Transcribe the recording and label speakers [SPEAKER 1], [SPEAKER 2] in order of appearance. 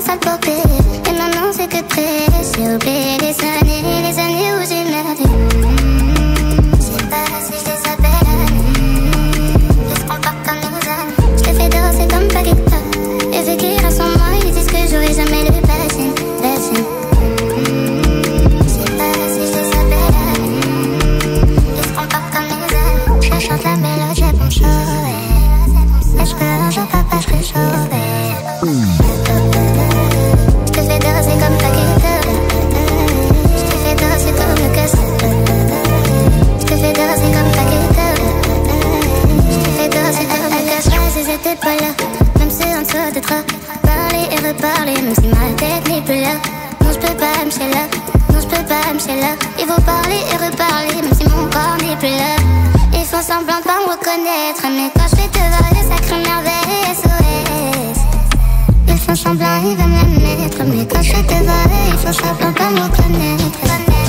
[SPEAKER 1] sale poupée. Et maintenant, c'est que prêt, s'il. même si on se détra. Parler et reparler, même si ma tête n'est plus là. Non, je peux pas me là, non, je peux pas me là. Il faut parler et reparler, même si mon corps n'est plus là. Ils font semblant de pas me reconnaître, mais quand je fais te valer, sacrée merveille, SOS. Ils font semblant, ils veulent me mettre, mais quand je fais te valer, ils font semblant de pas me reconnaître.